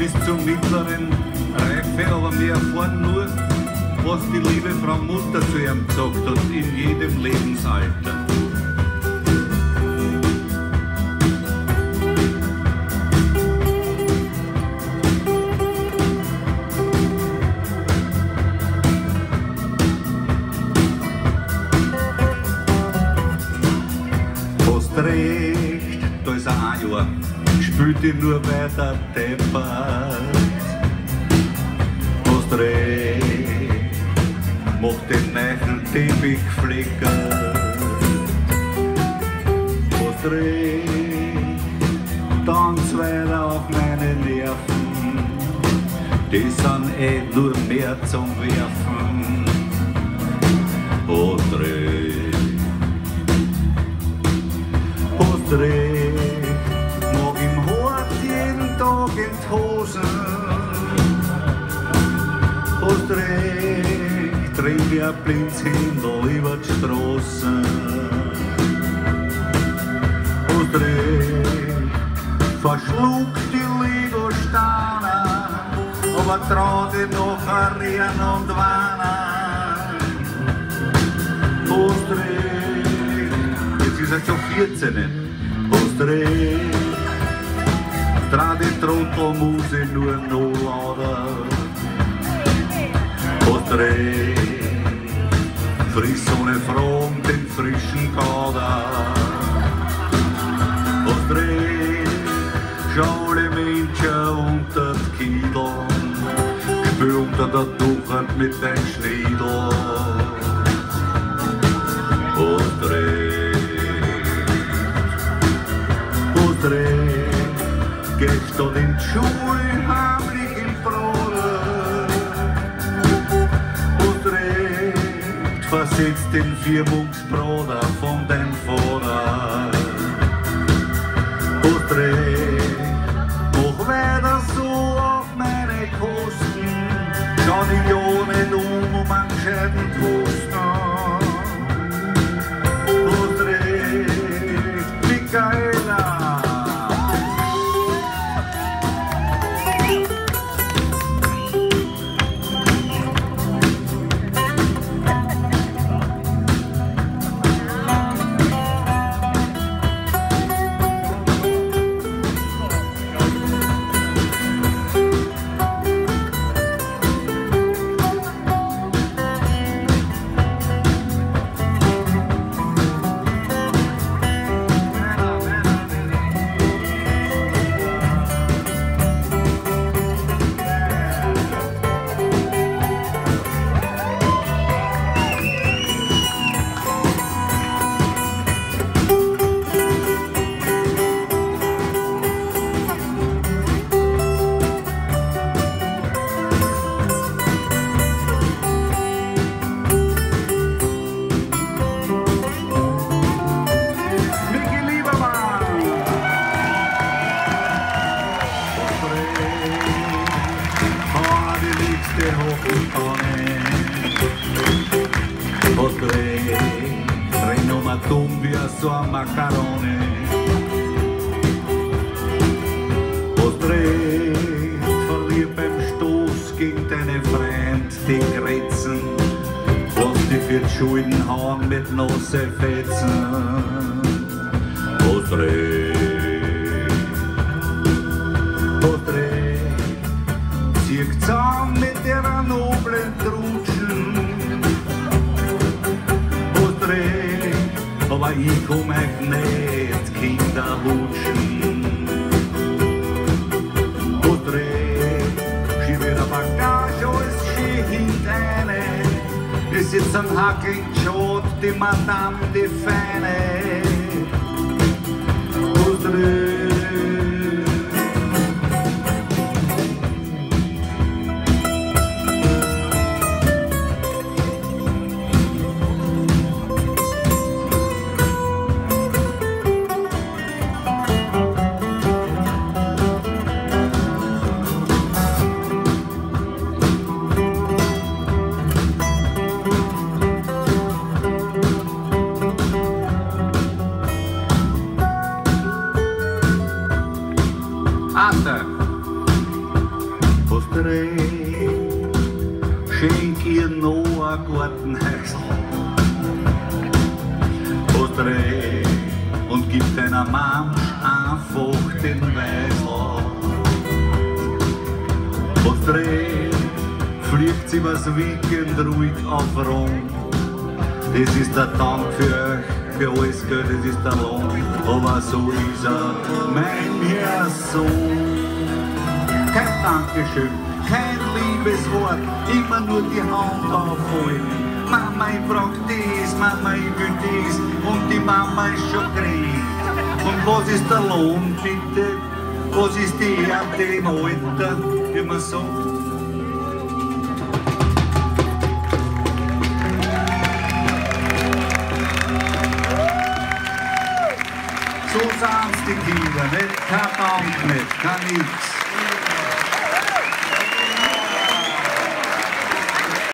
bis zur mittleren Reife, aber wir erfahren nur, was die liebe Frau Mutter zu ihm gesagt hat, in jedem Lebensalter. Spielt ihn nur weiter deppert. Hast recht, mach den neuen Teppich flickern. Hast recht, tanz weiter auf meine Nerven, die sind eh nur mehr zum Werfen. Ja blinds Händel über die Straße. Hast recht, verschluck die Lego-Steine, aber trau dich noch Rieren und Weinen. Hast recht, jetzt ist er schon 14. Hast recht, tra die Trottelmuse nur nachladen. Porträt, friss ohne Front den frischen Kader. Porträt, schau die Menschen unter die Kiedel, spür unter der Tuchend mit den Schniedel. Porträt, Porträt, gestern in die Schule versetzt den Viermunksbruder von dem Vater wie so ein Macarone. Potrei verliert beim Stoß gegen deine Freund die Grenzen. Lass die für Schulden hauen mit nasse Fetzen. Potrei, ich komm euch nicht, Kinder hutschen. Potrei, schieb ihr Bagage, alles schön hinteine. Es sitzt ein Hackel, Schot, die Madame, die Feine. Potrei, Wesel. Und dreh und gib deiner Mensch einfach den Wesel. Und dreh fliegt sie was wiegend ruhig auf Rom. Das ist der Dank für euch, für alles Geld, das ist der Lohn. Aber so ist er, mein Herr Sohn. Kein Dankeschön, kein Liebeswort, immer nur die Hand aufholen. Mama, ich brauch dies, Mama, ich will dies und die Mama ist schon kriegt. Und was ist der Lohn, bitte? Was ist die Ernte im Alter, wie man sagt? So sahen's die Kinder, nicht kein Bank, nicht kein nichts.